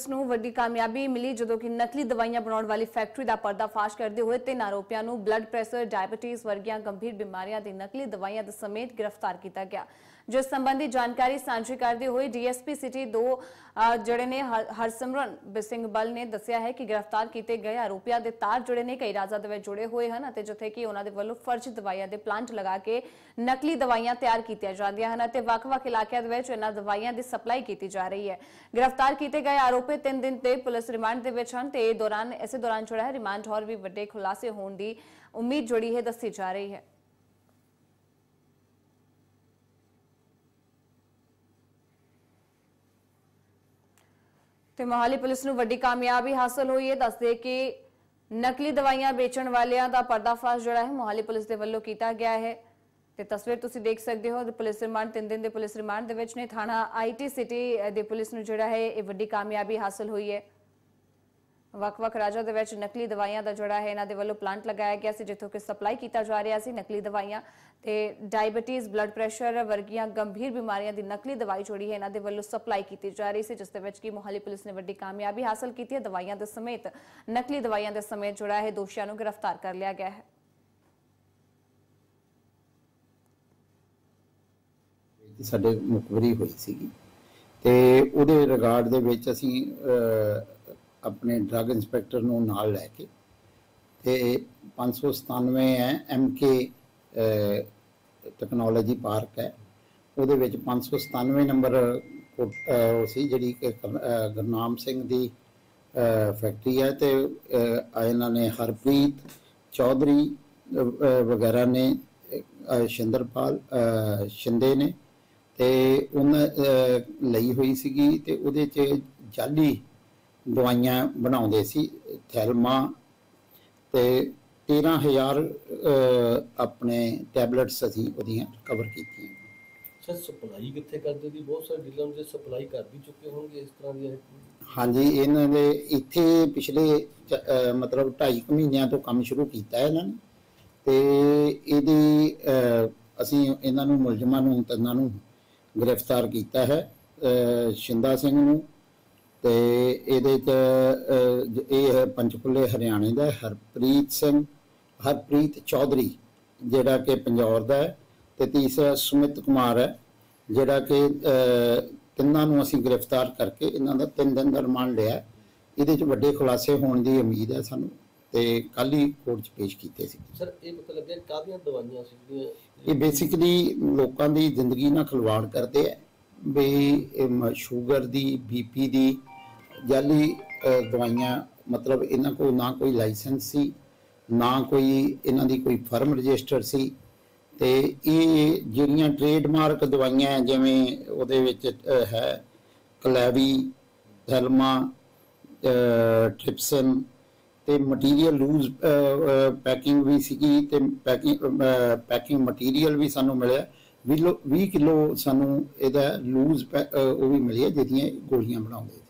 Police ਨੂੰ ਵੱਡੀ ਕਾਮਯਾਬੀ ਮਿਲੀ ਜਦੋਂ ਕਿ ਨਕਲੀ ਦਵਾਈਆਂ ਬਣਾਉਣ ਵਾਲੀ ਫੈਕਟਰੀ ਦਾ ਪਰਦਾਫਾਸ਼ ਕਰਦੇ ਹੋਏ ਤਿੰਨ ਆਰੋਪੀਆਂ ਨੂੰ ਬਲੱਡ ਪ੍ਰੈਸ਼ਰ ਡਾਇਬੀਟੀਜ਼ ਵਰਗੀਆਂ ਗੰਭੀਰ ਬਿਮਾਰੀਆਂ ਦੀ ਨਕਲੀ ਦਵਾਈਆਂ ਦੇ ਸਮੇਤ ਗ੍ਰਿਫਤਾਰ ਕੀਤਾ ਗਿਆ। ਜਿਸ ਸੰਬੰਧੀ ਜਾਣਕਾਰੀ ਸਾਂਝੀ ਕਰਦੇ ਹੋਏ ਡੀਐਸਪੀ ਸਿਟੀ 2 ਜਿਹੜੇ ਨੇ ਹਰਸਿਮਰਨ ਸਿੰਘ ਬਲ ਨੇ ਦੱਸਿਆ ਹੈ ਕਿ ਗ੍ਰਿਫਤਾਰ ਕੀਤੇ ਗਏ ਆਰੋਪੀਆਂ ਦੇ ਤਾਰ ਜਿਹੜੇ ਨੇ ਕਈ ਰਾਜਾਂ ਦੇ ਵਿੱਚ ਜੁੜੇ ਹੋਏ ਹਨ ਅਤੇ ਜਿੱਥੇ ਕਿ ਉਹਨਾਂ ਦੇ ਵੱਲੋਂ ਫਰਜ਼ੀ ਦਵਾਈਆਂ ਦੇ ਪਲਾਂਟ ਲਗਾ ਕੇ ਨਕਲੀ ਦਵਾਈਆਂ ਤਿਆਰ ਕੀਤੀਆਂ ਜਾਂਦੀਆਂ ਹਨ ਅਤੇ ਵੱਖ-ਵੱਖ ਇਲਾਕਿਆਂ ਦੇ ਵਿੱਚ ਇਹਨਾਂ ਦਵਾਈਆਂ ਦੀ ਸਪਲਾਈ ਕੀਤੀ ਜਾ ਰਹੀ ਹੈ। ਗ੍ਰਿਫਤਾਰ ਕੀਤੇ ਗਏ ਆਰੋਪੀ 3 ਦਿਨ ਤੇ ਪੁਲਿਸ ਰਿਮਾਂਡ ਦੇ ਵਿੱਚ ਹਨ ਤੇ ਇਹ ਦੌਰਾਨ, ਇਸੇ ਦੌਰਾਨ ਜਿਹੜਾ ਹੈ, ਰਿਮਾਂਡ ਹੋਰ ਵੀ ਵੱਡੇ ਖੁਲਾਸੇ ਹੋਣ ਦੀ ਉਮੀਦ ਜੁੜੀ ਹੈ, ਦੱਸੀ ਜਾ ਰਹੀ ਹੈ। ਤੇ ਮੋਹਾਲੀ ਪੁਲਿਸ ਨੂੰ ਵੱਡੀ ਕਾਮਯਾਬੀ ਹਾਸਲ ਹੋਈ ਹੈ। ਦੱਸਦੇ ਕਿ ਨਕਲੀ ਦਵਾਈਆਂ ਵੇਚਣ ਵਾਲਿਆਂ ਦਾ ਪਰਦਾਫਾਸ਼ ਜਿਹੜਾ ਹੈ ਮੋਹਾਲੀ ਪੁਲਿਸ ਦੇ ਵੱਲੋਂ ਕੀਤਾ ਗਿਆ ਹੈ। ਤੇ ਤਸਵੀਰ ਤੁਸੀਂ ਦੇਖ ਸਕਦੇ ਹੋ ਪੁਲਿਸ ਰਿਮਾਂਡ, ਤਿੰਨ ਦਿਨ ਦੇ ਪੁਲਿਸ ਰਿਮਾਂਡ ਦੇ ਵਿੱਚ ਨੇ। ਥਾਣਾ ਆਈਟੀ ਸਿਟੀ ਦੇ ਪੁਲਿਸ ਨੂੰ ਜਿਹੜਾ ਹੈ ਇਹ ਵੱਡੀ ਕਾਮਯਾਬੀ ਹਾਸਲ ਹੋਈ ਹੈ। ਵੱਖ-ਵੱਖ ਰਾਜਾਂ ਦੇ ਵਿੱਚ ਨਕਲੀ ਦਵਾਈਆਂ ਦਾ ਜਿਹੜਾ ਹੈ ਇਹਨਾਂ ਦੇ ਵੱਲੋਂ ਪਲਾਂਟ ਲਗਾਇਆ ਗਿਆ ਸੀ, ਜਿੱਥੋਂ ਕਿ ਸਪਲਾਈ ਕੀਤਾ ਜਾ ਰਿਹਾ ਸੀ ਨਕਲੀ ਦਵਾਈਆਂ ਤੇ ਡਾਇਬੀਟੀਜ਼ ਬਲੱਡ ਪ੍ਰੈਸ਼ਰ ਵਰਗੀਆਂ ਗੰਭੀਰ ਬਿਮਾਰੀਆਂ ਦੀ ਨਕਲੀ ਦਵਾਈ ਜੋੜੀ ਹੈ ਇਹਨਾਂ ਦੇ ਵੱਲੋਂ ਸਪਲਾਈ ਕੀਤੀ ਜਾ ਰਹੀ ਸੀ, ਜਿਸ ਦੇ ਵਿੱਚ ਕਿ ਮੋਹਾਲੀ ਪੁਲਿਸ ਨੇ ਵੱਡੀ ਕਾਮਯਾਬੀ ਹਾਸਲ ਕੀਤੀ ਹੈ। ਦਵਾਈਆਂ ਦੇ ਸਮੇਤ, ਨਕਲੀ ਦਵਾਈਆਂ ਦੇ ਸਮੇਤ ਜਿਹੜਾ ਹੈ ਦੋਸ਼ੀਆਂ ਨੂੰ ਗ੍ਰਿਫਤਾਰ ਕਰ ਲਿਆ ਗਿਆ ਹੈ। ਸਾਡੇ ਮੁਖਬਰੀ ਹੋਈ ਸੀਗੀ ਤੇ ਉਹਦੇ ਰਿਗਾਰਡ ਦੇ ਵਿੱਚ ਅਸੀਂ ਆਪਣੇ ਡਰੱਗ ਇੰਸਪੈਕਟਰ ਨੂੰ ਨਾਲ ਲੈ ਕੇ ਤੇ 597 ਹੈ ਐਮਕੇ ਟੈਕਨੋਲੋਜੀ ਪਾਰਕ ਹੈ। ਉਹਦੇ ਵਿੱਚ 597 ਨੰਬਰ ਕੋਟ- ਉਹ ਸੀ ਜਿਹੜੀ ਕਿ ਗੁਰਨਾਮ ਸਿੰਘ ਦੀ ਫੈਕਟਰੀ ਹੈ ਤੇ ਇਹਨਾਂ ਨੇ ਹਰਪ੍ਰੀਤ ਚੌਧਰੀ ਵਗੈਰਾ ਨੇ ਸ਼ਿੰਦਰਪਾਲ ਅਹ, ਸ਼ਿੰਦੇ ਨੇ ਤੇ ਉਹਨਾਂ ਲਈ ਹੋਈ ਸੀਗੀ ਤੇ ਉਹਦੇ ਚ ਜਾਲੀ ਦਵਾਈਆਂ ਬਣਾਉਂਦੇ ਸੀ ਥੈਲਮਾ ਤੇ 13000 ਅਹ, ਆਪਣੇ ਟੈਬਲੇਟਸ ਅਸੀਂ ਉਹਦੀਆਂ ਕਵਰ ਕੀਤੀਆਂ। ਸਰ ਸਪਲਾਈ ਕਿੱਥੇ ਕਰਦੇ ਦੀ ਬਹੁਤ ਸਾਰੇ ਡੀਲਰ ਦੇ ਸਪਲਾਈ ਕਰ ਵੀ ਚੁੱਕੇ ਹੋਣਗੇ ਇਸ ਤਰ੍ਹਾਂ ਦੀ ਹਾਂਜੀ ਇਹਨਾਂ ਦੇ ਇੱਥੇ ਪਿਛਲੇ ਮਤਲਬ 2.5 ਮਹੀਨਿਆਂ ਤੋਂ ਕੰਮ ਸ਼ੁਰੂ ਕੀਤਾ ਹੈ ਇਹਨਾਂ ਨੇ। ਤੇ ਇਹਦੀ ਅਸੀਂ ਇਹਨਾਂ ਨੂੰ ਮੁਲਜ਼ਮਾਂ ਨੂੰ ਤਿੰਨਾਂ ਨੂੰ ਗ੍ਰਿਫਤਾਰ ਕੀਤਾ ਹੈ ਸ਼ਿੰਦਾ ਸਿੰਘ ਨੂੰ। ਤੇ ਇਹਦੇ ਚ ਇਹ ਹੈ ਪੰਚਕੁਲੇ ਹਰਿਆਣੇ ਦਾ ਹਰਪ੍ਰੀਤ ਸਿੰਘ ਹਰਪ੍ਰੀਤ ਚੌਧਰੀ ਜਿਹੜਾ ਕਿ ਪੰਜੌਰ ਦਾ ਹੈ ਤੇ ਤੀਸਰਾ ਸੁਮਿਤ ਕੁਮਾਰ ਹੈ ਜਿਹੜਾ ਕਿ ਤਿੰਨਾਂ ਨੂੰ ਅਸੀਂ ਗ੍ਰਿਫਤਾਰ ਕਰਕੇ ਇਹਨਾਂ ਦਾ ਤਿੰਨ ਦਿਨ ਦਾ ਰਿਮਾਂਡ ਲਿਆ। ਇਹਦੇ ਚ ਵੱਡੇ ਖੁਲਾਸੇ ਹੋਣ ਦੀ ਉਮੀਦ ਹੈ ਸਾਨੂੰ ਤੇ ਕੱਲ ਹੀ ਕੋਰਟ 'ਚ ਪੇਸ਼ ਕੀਤੇ ਸੀ ਸਰ ਇਹ ਪਤਾ ਲੱਗਿਆ ਕਾਹਦੀਆਂ ਦਵਾਈਆਂ ਸੀ ਜਿਹੜੀਆਂ ਇਹ ਬੇਸਿਕਲੀ ਲੋਕਾਂ ਦੀ ਜ਼ਿੰਦਗੀ ਨਾਲ ਖਿਲਵਾੜ ਕਰਦੇ ਆ ਵੀ ਸ਼ੂਗਰ ਦੀ ਬੀਪੀ ਦੀ ਜਾਲੀ ਦਵਾਈਆਂ, ਮਤਲਬ ਇਹਨਾਂ ਕੋਲ ਨਾ ਕੋਈ ਲਾਇਸੈਂਸ ਸੀ, ਨਾ ਕੋਈ ਇਹਨਾਂ ਦੀ ਕੋਈ ਫਰਮ ਰਜਿਸਟਰ ਸੀ ਤੇ ਇਹ ਜਿਹੜੀਆਂ ਟ੍ਰੇਡਮਾਰਕ ਦਵਾਈਆਂ ਜਿਵੇਂ ਉਹਦੇ ਵਿੱਚ ਹੈ ਕਲੈਵੀ ਥੈਲਮਾ ਟ੍ਰਿਪਸਨ ਤੇ ਮਟੀਰੀਅਲ ਲੂਜ਼ ਪੈਕਿੰਗ ਵੀ ਸੀਗੀ ਤੇ ਪੈਕਿੰਗ ਪੈਕਿੰਗ ਮਟੀਰੀਅਲ ਵੀ ਸਾਨੂੰ ਮਿਲਿਆ। 20 ਕਿਲੋ ਸਾਨੂੰ ਇਹਦਾ ਲੂਜ਼ ਉਹ ਵੀ ਮਿਲਿਆ ਜਿਹਦੀਆਂ ਇਹ ਗੋਲੀਆਂ ਬਣਾਉਂਦੇ ਸੀ।